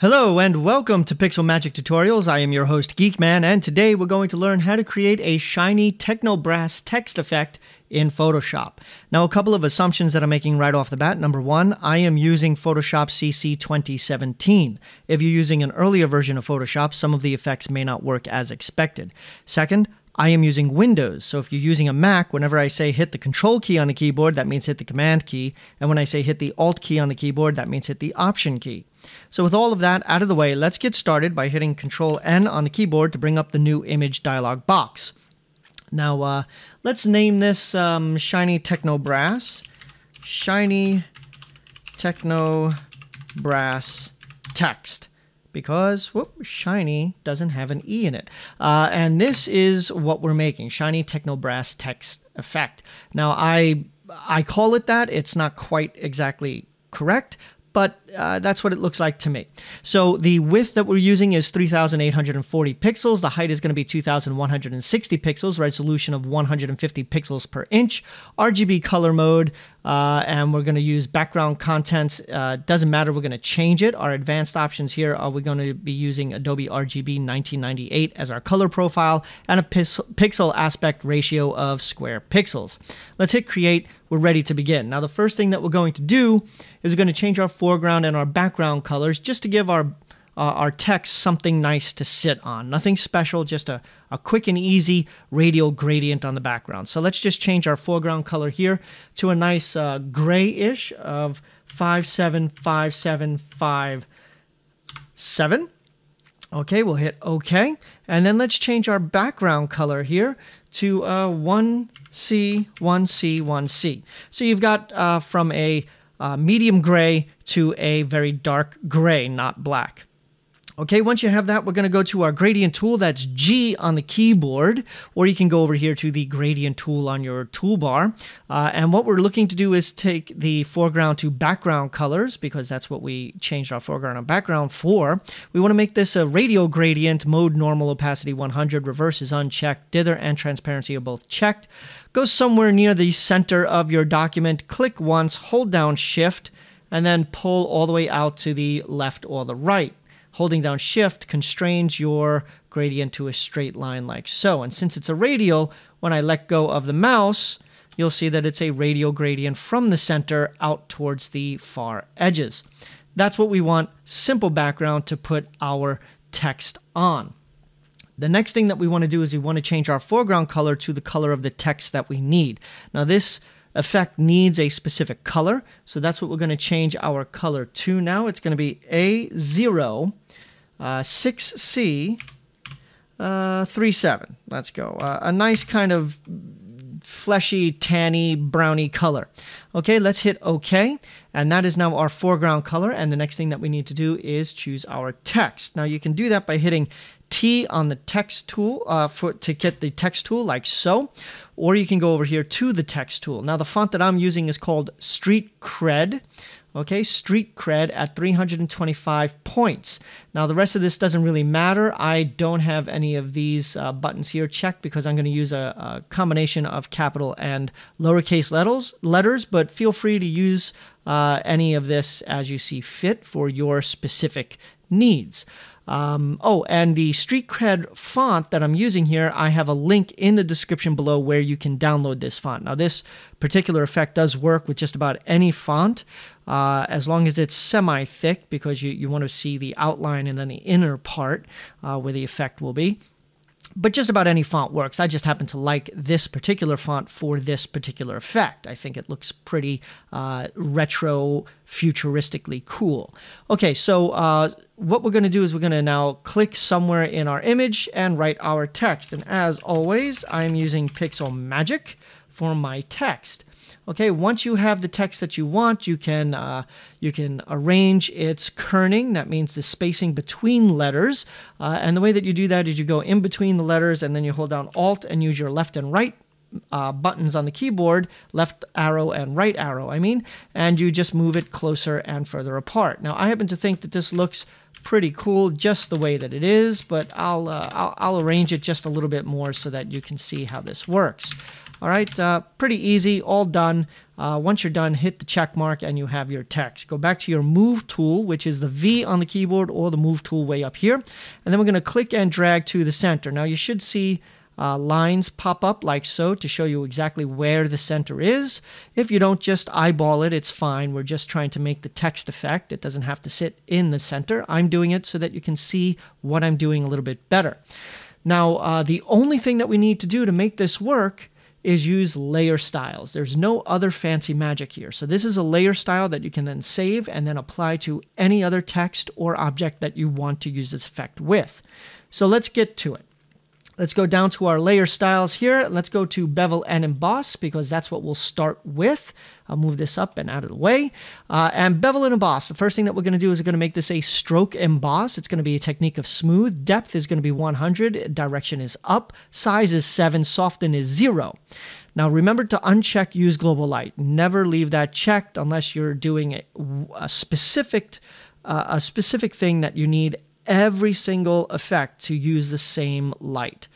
Hello and welcome to Pixel Magic Tutorials. I am your host Geekman and today we're going to learn how to create a shiny Technobrass text effect in Photoshop. Now a couple of assumptions that I'm making right off the bat. Number one, I am using Photoshop CC 2017. If you're using an earlier version of Photoshop, some of the effects may not work as expected. Second, I am using Windows. So if you're using a Mac, whenever I say hit the control key on the keyboard, that means hit the command key. And when I say hit the alt key on the keyboard, that means hit the option key. So with all of that out of the way, let's get started by hitting control N on the keyboard to bring up the new image dialog box. Now, uh, let's name this um, Shiny Techno Brass. Shiny Techno Brass Text because whoop, shiny doesn't have an E in it. Uh, and this is what we're making, shiny technobrass text effect. Now I I call it that. It's not quite exactly correct, but uh, that's what it looks like to me. So the width that we're using is 3,840 pixels. The height is going to be 2,160 pixels, resolution of 150 pixels per inch, RGB color mode, uh, and we're going to use background content. Uh, doesn't matter, we're going to change it. Our advanced options here are we're going to be using Adobe RGB 1998 as our color profile and a pixel aspect ratio of square pixels. Let's hit create. We're ready to begin. Now the first thing that we're going to do is we're going to change our foreground and our background colors just to give our uh, our text something nice to sit on. Nothing special, just a, a quick and easy radial gradient on the background. So let's just change our foreground color here to a nice uh, grayish of 57577. Okay, we'll hit OK. And then let's change our background color here to uh, 1C, 1C, 1C. So you've got uh, from a uh, medium gray to a very dark gray, not black. Okay, once you have that, we're going to go to our gradient tool. That's G on the keyboard, or you can go over here to the gradient tool on your toolbar. Uh, and what we're looking to do is take the foreground to background colors, because that's what we changed our foreground and background for. We want to make this a radial gradient, mode normal opacity 100, reverse is unchecked, dither and transparency are both checked. Go somewhere near the center of your document, click once, hold down shift, and then pull all the way out to the left or the right holding down shift constrains your gradient to a straight line like so. And since it's a radial, when I let go of the mouse, you'll see that it's a radial gradient from the center out towards the far edges. That's what we want, simple background to put our text on. The next thing that we want to do is we want to change our foreground color to the color of the text that we need. Now this effect needs a specific color. So that's what we're going to change our color to now. It's going to be A0 uh, 6C uh, 37. Let's go. Uh, a nice kind of fleshy, tanny, browny color. Okay, let's hit OK. And that is now our foreground color. And the next thing that we need to do is choose our text. Now you can do that by hitting T on the text tool uh, for to get the text tool like so, or you can go over here to the text tool. Now the font that I'm using is called Street Cred. Okay, Street Cred at 325 points. Now the rest of this doesn't really matter. I don't have any of these uh, buttons here checked because I'm going to use a, a, combination of capital and lowercase letters, letters but feel free to use uh, any of this as you see fit for your specific needs. Um, oh, and the Street Cred font that I'm using here, I have a link in the description below where you can download this font. Now, this particular effect does work with just about any font, uh, as long as it's semi-thick, because you, you want to see the outline and then the inner part uh, where the effect will be but just about any font works. I just happen to like this particular font for this particular effect. I think it looks pretty uh, retro, futuristically cool. Okay, so uh, what we're going to do is we're going to now click somewhere in our image and write our text. And as always, I'm using Pixel Magic for my text. Okay, once you have the text that you want, you can uh, you can arrange its kerning. That means the spacing between letters. Uh, and the way that you do that is you go in between the letters and then you hold down Alt and use your left and right uh, buttons on the keyboard, left arrow and right arrow, I mean, and you just move it closer and further apart. Now, I happen to think that this looks pretty cool just the way that it is, but I'll, uh, I'll, I'll, arrange it just a little bit more so that you can see how this works. All right, uh, pretty easy, all done. Uh, once you're done, hit the check mark and you have your text. Go back to your move tool, which is the V on the keyboard or the move tool way up here. And then we're going to click and drag to the center. Now you should see uh, lines pop up like so to show you exactly where the center is. If you don't just eyeball it, it's fine. We're just trying to make the text effect. It doesn't have to sit in the center. I'm doing it so that you can see what I'm doing a little bit better. Now, uh, the only thing that we need to do to make this work is use layer styles. There's no other fancy magic here. So this is a layer style that you can then save and then apply to any other text or object that you want to use this effect with. So let's get to it. Let's go down to our layer styles here. Let's go to bevel and emboss because that's what we'll start with. I'll move this up and out of the way. Uh, and bevel and emboss, the first thing that we're going to do is we're going to make this a stroke emboss. It's going to be a technique of smooth. Depth is going to be 100. Direction is up. Size is 7. Soften is 0. Now remember to uncheck use global light. Never leave that checked unless you're doing a, a specific uh, a specific thing that you need every single effect to use the same light.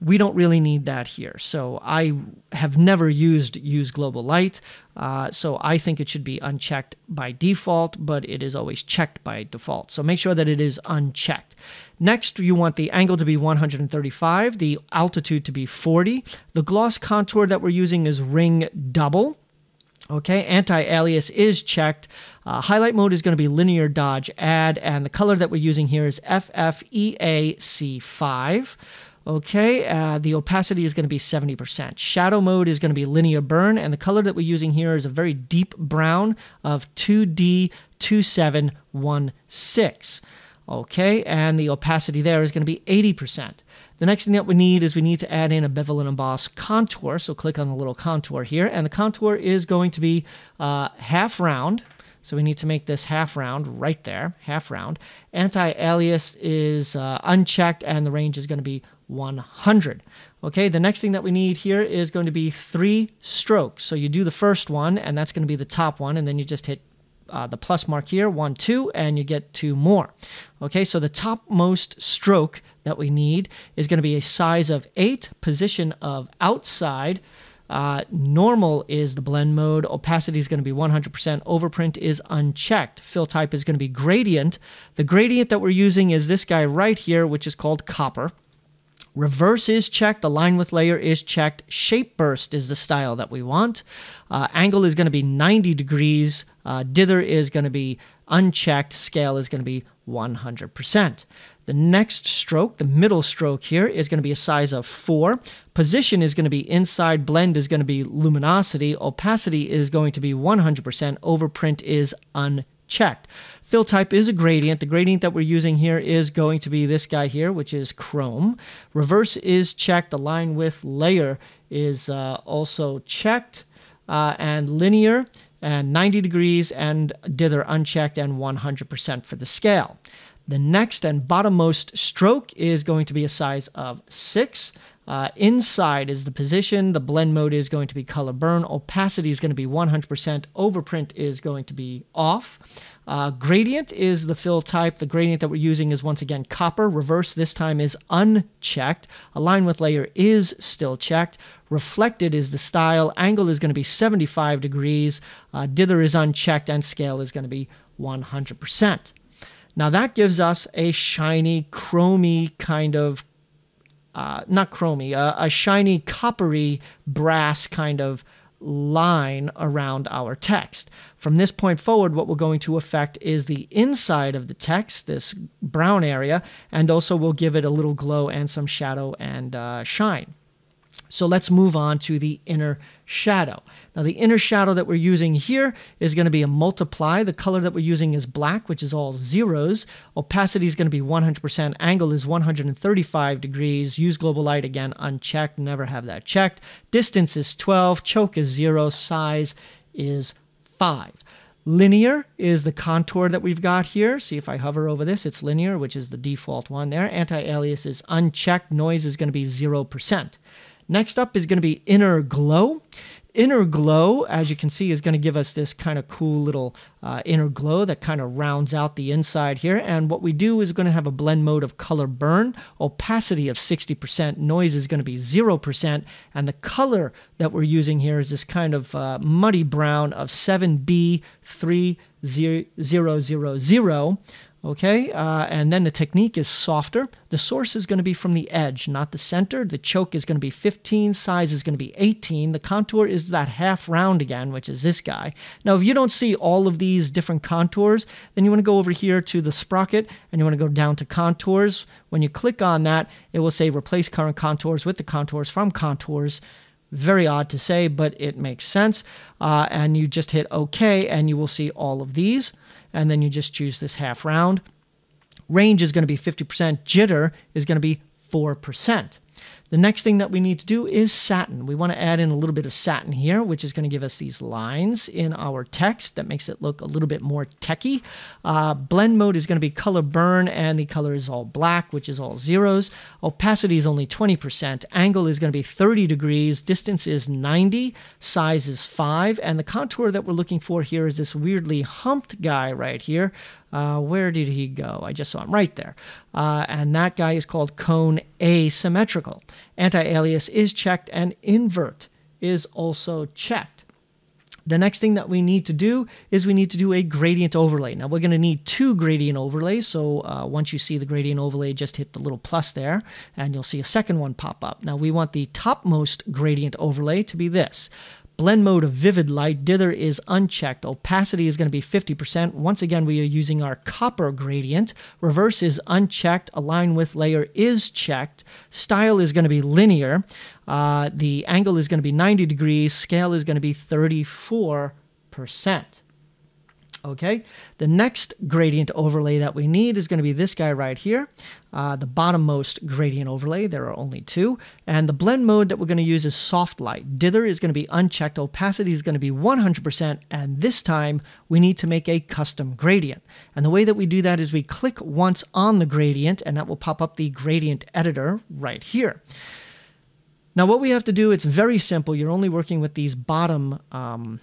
We don't really need that here. So I have never used use global light. Uh, so I think it should be unchecked by default, but it is always checked by default. So make sure that it is unchecked. Next, you want the angle to be 135, the altitude to be 40. The gloss contour that we're using is ring double. Okay, anti-alias is checked. Uh, highlight mode is going to be linear dodge add, and the color that we're using here is FFEAC5. Okay, uh, the opacity is going to be 70%. Shadow mode is going to be linear burn, and the color that we're using here is a very deep brown of 2D2716. Okay, and the opacity there is going to be 80%. The next thing that we need is we need to add in a bevel and emboss contour. So click on the little contour here, and the contour is going to be uh, half round. So we need to make this half round right there, half round. Anti-alias is uh, unchecked, and the range is going to be 100. Okay, the next thing that we need here is going to be three strokes. So you do the first one, and that's going to be the top one, and then you just hit uh, the plus mark here, one, two, and you get two more. Okay, so the topmost stroke that we need is going to be a size of eight, position of outside. Uh, normal is the blend mode. Opacity is going to be 100%. Overprint is unchecked. Fill type is going to be gradient. The gradient that we're using is this guy right here, which is called copper. Reverse is checked. Align with layer is checked. Shape burst is the style that we want. Uh, angle is going to be 90 degrees. Uh, dither is going to be unchecked. Scale is going to be 100%. The next stroke, the middle stroke here, is going to be a size of 4. Position is going to be inside. Blend is going to be luminosity. Opacity is going to be 100%. Overprint is unchecked checked. Fill type is a gradient. The gradient that we're using here is going to be this guy here, which is chrome. Reverse is checked. The line width layer is uh, also checked. Uh, and linear and 90 degrees and dither unchecked and 100% for the scale. The next and bottommost stroke is going to be a size of 6. Uh, inside is the position. The blend mode is going to be color burn. Opacity is going to be 100%. Overprint is going to be off. Uh, gradient is the fill type. The gradient that we're using is once again copper. Reverse this time is unchecked. Align with layer is still checked. Reflected is the style. Angle is going to be 75 degrees. Uh, dither is unchecked and scale is going to be 100%. Now that gives us a shiny, chromy kind of uh, not chromy, a shiny coppery brass kind of line around our text. From this point forward, what we're going to affect is the inside of the text, this brown area, and also we'll give it a little glow and some shadow and uh, shine. So let's move on to the inner shadow. Now the inner shadow that we're using here is going to be a multiply. The color that we're using is black, which is all zeros. Opacity is going to be 100%. Angle is 135 degrees. Use global light again unchecked. Never have that checked. Distance is 12. Choke is 0. Size is 5. Linear is the contour that we've got here. See if I hover over this, it's linear, which is the default one there. Anti-alias is unchecked. Noise is going to be 0%. Next up is going to be inner glow. Inner glow, as you can see, is going to give us this kind of cool little uh, inner glow that kind of rounds out the inside here. And what we do is going to have a blend mode of color burn, opacity of 60%, noise is going to be 0%, and the color that we're using here is this kind of uh, muddy brown of 7B3000 okay? Uh, and then the technique is softer. The source is going to be from the edge, not the center. The choke is going to be 15, size is going to be 18. The contour is that half round again, which is this guy. Now, if you don't see all of these different contours, then you want to go over here to the sprocket and you want to go down to contours. When you click on that, it will say replace current contours with the contours from contours. Very odd to say, but it makes sense. Uh, and you just hit OK, and you will see all of these and then you just choose this half round. Range is going to be 50%, jitter is going to be 4%. The next thing that we need to do is satin. We want to add in a little bit of satin here, which is going to give us these lines in our text that makes it look a little bit more techy. Uh, blend mode is going to be color burn, and the color is all black, which is all zeros. Opacity is only 20%. Angle is going to be 30 degrees. Distance is 90. Size is 5. And the contour that we're looking for here is this weirdly humped guy right here. Uh, where did he go? I just saw him right there. Uh, and that guy is called cone asymmetrical. Anti-alias is checked and invert is also checked. The next thing that we need to do is we need to do a gradient overlay. Now we're going to need two gradient overlays. So uh, once you see the gradient overlay, just hit the little plus there and you'll see a second one pop up. Now we want the topmost gradient overlay to be this. Blend mode of vivid light, dither is unchecked. Opacity is going to be 50%. Once again, we are using our copper gradient. Reverse is unchecked. Align with layer is checked. Style is going to be linear. Uh, the angle is going to be 90 degrees. Scale is going to be 34%. Okay, the next gradient overlay that we need is going to be this guy right here, uh, the bottommost gradient overlay. There are only two. And the blend mode that we're going to use is soft light. Dither is going to be unchecked. Opacity is going to be 100%. And this time we need to make a custom gradient. And the way that we do that is we click once on the gradient and that will pop up the gradient editor right here. Now what we have to do, it's very simple. You're only working with these bottom um,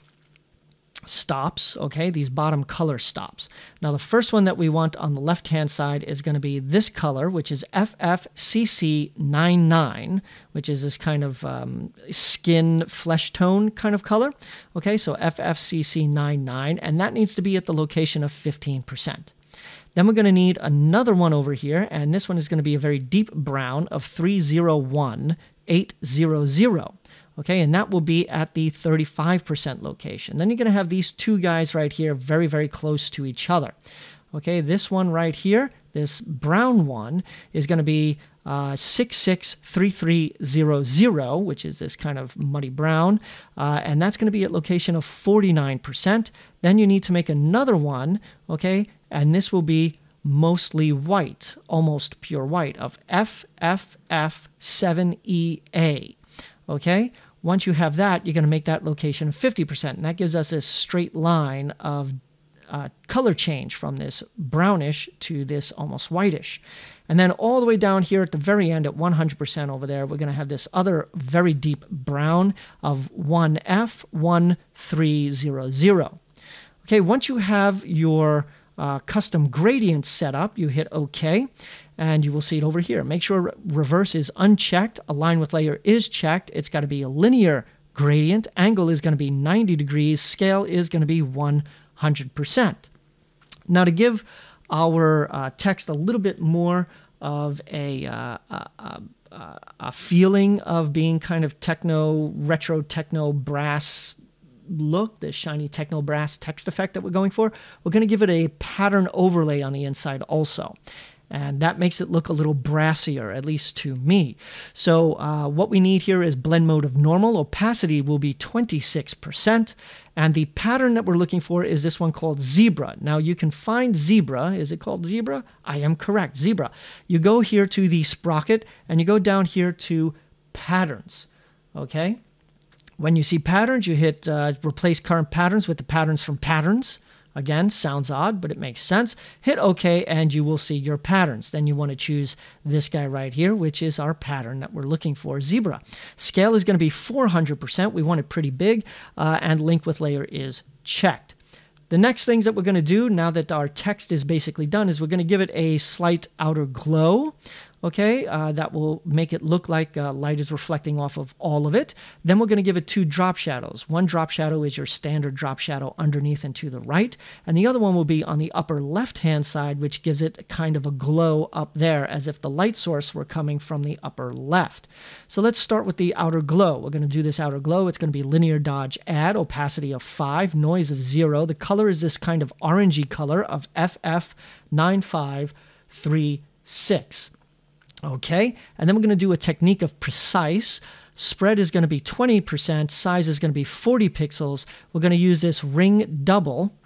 stops, okay, these bottom color stops. Now the first one that we want on the left-hand side is going to be this color, which is FFCC99, which is this kind of um, skin flesh tone kind of color. Okay, so FFCC99, and that needs to be at the location of 15%. Then we're going to need another one over here, and this one is going to be a very deep brown of 301800. Okay, and that will be at the 35% location. Then you're going to have these two guys right here very, very close to each other. Okay, this one right here, this brown one, is going to be uh, 663300, which is this kind of muddy brown, uh, and that's going to be at location of 49%. Then you need to make another one, okay, and this will be mostly white, almost pure white, of FFF7EA. Okay, once you have that, you're going to make that location 50%. And that gives us a straight line of uh, color change from this brownish to this almost whitish. And then all the way down here at the very end at 100% over there, we're going to have this other very deep brown of 1F1300. Okay, once you have your uh, custom gradient set up, you hit OK and you will see it over here. Make sure reverse is unchecked, align with layer is checked. It's got to be a linear gradient. Angle is going to be 90 degrees. Scale is going to be 100%. Now to give our uh, text a little bit more of a, uh, a, a, a feeling of being kind of techno, retro techno brass look, the shiny techno brass text effect that we're going for, we're going to give it a pattern overlay on the inside also and that makes it look a little brassier, at least to me. So uh, what we need here is blend mode of normal. Opacity will be 26%, and the pattern that we're looking for is this one called Zebra. Now you can find Zebra. Is it called Zebra? I am correct, Zebra. You go here to the sprocket, and you go down here to Patterns, okay? When you see patterns, you hit uh, replace current patterns with the patterns from patterns Again, sounds odd, but it makes sense. Hit OK and you will see your patterns. Then you want to choose this guy right here, which is our pattern that we're looking for, zebra. Scale is going to be 400%. We want it pretty big. Uh, and link with layer is checked. The next things that we're going to do now that our text is basically done is we're going to give it a slight outer glow okay, uh, that will make it look like uh, light is reflecting off of all of it. Then we're going to give it two drop shadows. One drop shadow is your standard drop shadow underneath and to the right, and the other one will be on the upper left-hand side, which gives it kind of a glow up there, as if the light source were coming from the upper left. So let's start with the outer glow. We're going to do this outer glow. It's going to be linear dodge add, opacity of 5, noise of 0. The color is this kind of orangey color of FF9536. Okay, and then we're going to do a technique of precise. Spread is going to be 20%, size is going to be 40 pixels. We're going to use this ring double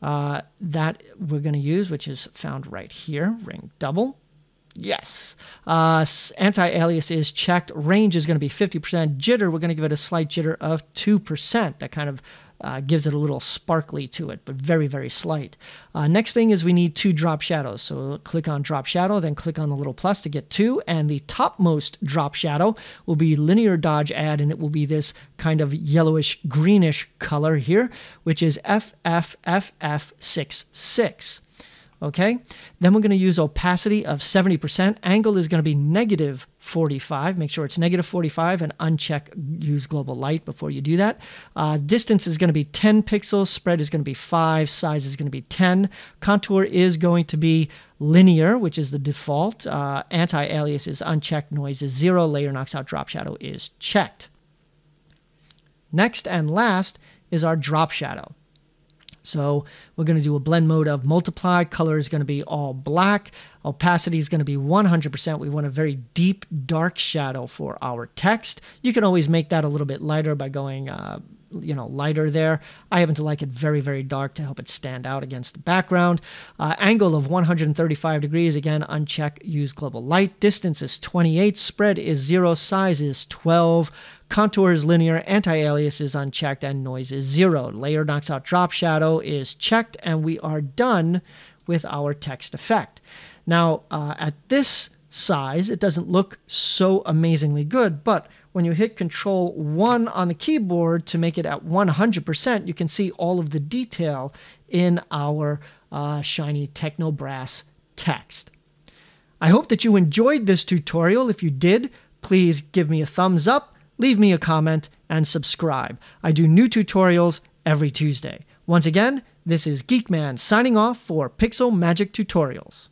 uh, that we're going to use, which is found right here, ring double. Yes. Uh, anti-alias is checked. Range is going to be 50%. Jitter, we're going to give it a slight jitter of 2%. That kind of uh, gives it a little sparkly to it, but very, very slight. Uh, next thing is we need two drop shadows. So click on drop shadow, then click on the little plus to get two. And the topmost drop shadow will be linear dodge add, and it will be this kind of yellowish greenish color here, which is FFFF66. Okay, then we're going to use opacity of 70%. Angle is going to be negative 45. Make sure it's negative 45 and uncheck use global light before you do that. Uh, distance is going to be 10 pixels. Spread is going to be 5. Size is going to be 10. Contour is going to be linear, which is the default. Uh, Anti-alias is unchecked. Noise is 0. Layer knocks out drop shadow is checked. Next and last is our drop shadow. So we're going to do a blend mode of multiply. Color is going to be all black. Opacity is going to be 100%. We want a very deep, dark shadow for our text. You can always make that a little bit lighter by going uh, you know lighter there. I happen to like it very very dark to help it stand out against the background. Uh, angle of 135 degrees again uncheck use global light. Distance is 28. Spread is zero. Size is 12. Contour is linear, anti-alias is unchecked, and noise is zero. Layer knocks out drop shadow is checked, and we are done with our text effect. Now, uh, at this size, it doesn't look so amazingly good, but when you hit Control 1 on the keyboard to make it at 100%, you can see all of the detail in our uh, shiny Techno Brass text. I hope that you enjoyed this tutorial. If you did, please give me a thumbs up, leave me a comment, and subscribe. I do new tutorials every Tuesday. Once again, this is Geekman signing off for Pixel Magic Tutorials.